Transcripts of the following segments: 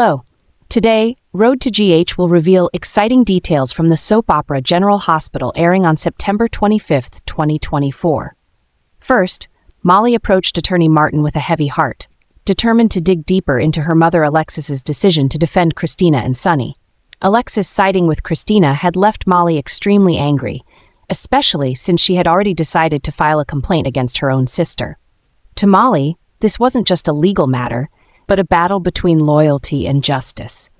Hello. Today, Road to GH will reveal exciting details from the soap opera General Hospital airing on September 25, 2024. First, Molly approached attorney Martin with a heavy heart, determined to dig deeper into her mother Alexis's decision to defend Kristina and Sonny. Alexis siding with Kristina had left Molly extremely angry, especially since she had already decided to file a complaint against her own sister. To Molly, this wasn't just a legal matter, but a battle between loyalty and justice.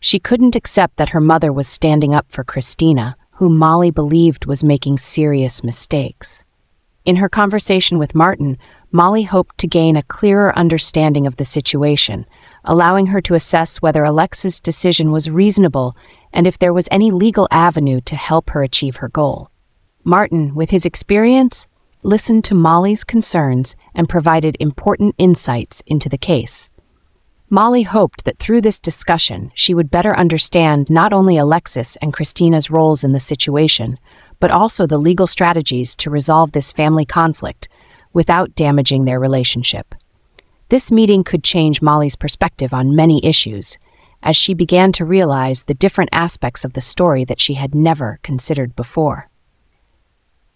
She couldn't accept that her mother was standing up for Kristina, whom Molly believed was making serious mistakes. In her conversation with Martin, Molly hoped to gain a clearer understanding of the situation, allowing her to assess whether Alexa's decision was reasonable and if there was any legal avenue to help her achieve her goal. Martin, with his experience, listened to Molly's concerns and provided important insights into the case. Molly hoped that through this discussion she would better understand not only Alexis and Kristina's roles in the situation, but also the legal strategies to resolve this family conflict without damaging their relationship. This meeting could change Molly's perspective on many issues, as she began to realize the different aspects of the story that she had never considered before.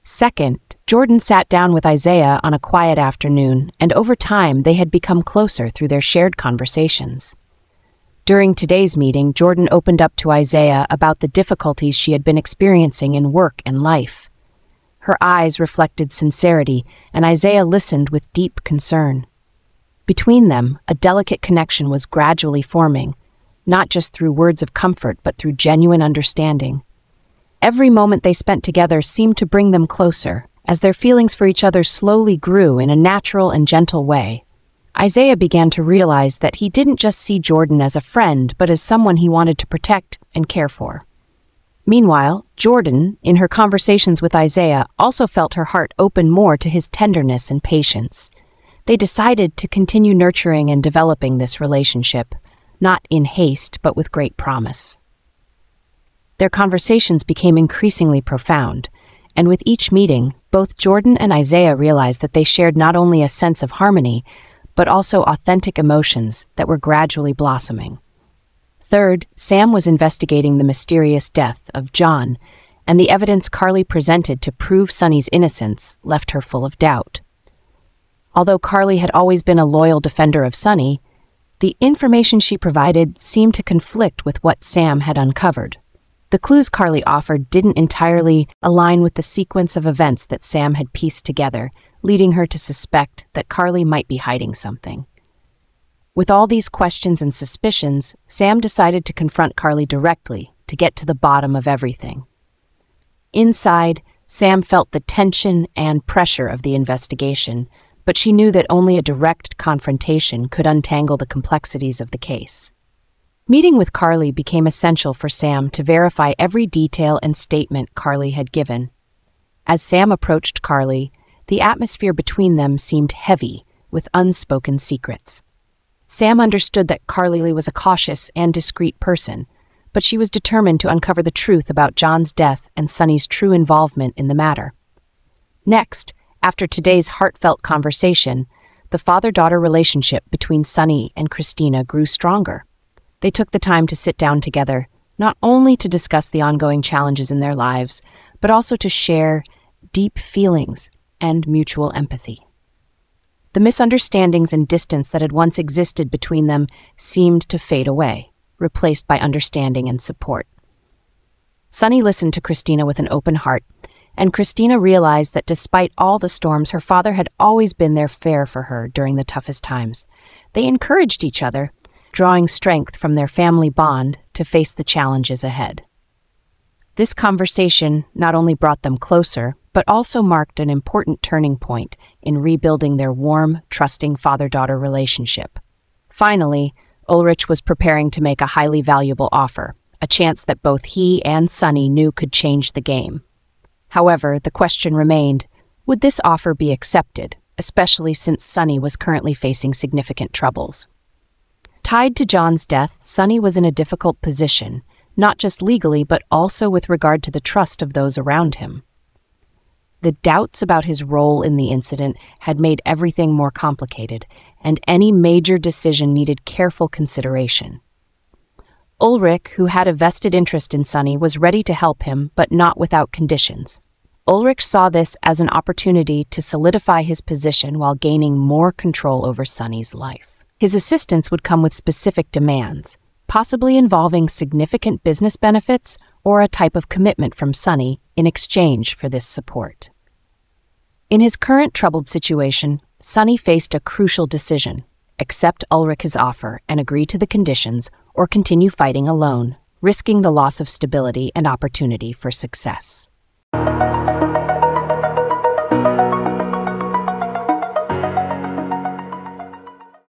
Second, Jordan sat down with Isaiah on a quiet afternoon, and over time they had become closer through their shared conversations. During today's meeting, Jordan opened up to Isaiah about the difficulties she had been experiencing in work and life. Her eyes reflected sincerity, and Isaiah listened with deep concern. Between them, a delicate connection was gradually forming, not just through words of comfort, but through genuine understanding. Every moment they spent together seemed to bring them closer, as their feelings for each other slowly grew in a natural and gentle way. Isaiah began to realize that he didn't just see Jordan as a friend, but as someone he wanted to protect and care for. Meanwhile, Jordan, in her conversations with Isaiah, also felt her heart open more to his tenderness and patience. They decided to continue nurturing and developing this relationship, not in haste, but with great promise. Their conversations became increasingly profound, and with each meeting, both Jordan and Isaiah realized that they shared not only a sense of harmony, but also authentic emotions that were gradually blossoming. Third, Sam was investigating the mysterious death of John, and the evidence Carly presented to prove Sonny's innocence left her full of doubt. Although Carly had always been a loyal defender of Sonny, the information she provided seemed to conflict with what Sam had uncovered. The clues Carly offered didn't entirely align with the sequence of events that Sam had pieced together, leading her to suspect that Carly might be hiding something. With all these questions and suspicions, Sam decided to confront Carly directly to get to the bottom of everything. Inside, Sam felt the tension and pressure of the investigation, but she knew that only a direct confrontation could untangle the complexities of the case. Meeting with Carly became essential for Sam to verify every detail and statement Carly had given. As Sam approached Carly, the atmosphere between them seemed heavy with unspoken secrets. Sam understood that Carly was a cautious and discreet person, but she was determined to uncover the truth about John's death and Sonny's true involvement in the matter. Next, after today's heartfelt conversation, the father daughter relationship between Sonny and Kristina grew stronger. They took the time to sit down together, not only to discuss the ongoing challenges in their lives, but also to share deep feelings and mutual empathy. The misunderstandings and distance that had once existed between them seemed to fade away, replaced by understanding and support. Sonny listened to Kristina with an open heart, and Kristina realized that despite all the storms, her father had always been there fair for her during the toughest times. They encouraged each other drawing strength from their family bond to face the challenges ahead. This conversation not only brought them closer, but also marked an important turning point in rebuilding their warm, trusting father daughter relationship. Finally, Ulrich was preparing to make a highly valuable offer, a chance that both he and Sonny knew could change the game. However, the question remained would this offer be accepted, especially since Sonny was currently facing significant troubles? Tied to John's death, Sonny was in a difficult position, not just legally, but also with regard to the trust of those around him. The doubts about his role in the incident had made everything more complicated, and any major decision needed careful consideration. Ulrich, who had a vested interest in Sonny, was ready to help him, but not without conditions. Ulrich saw this as an opportunity to solidify his position while gaining more control over Sonny's life. His assistance would come with specific demands, possibly involving significant business benefits or a type of commitment from Sonny in exchange for this support. In his current troubled situation, Sonny faced a crucial decision accept Ulrich's offer and agree to the conditions, or continue fighting alone, risking the loss of stability and opportunity for success.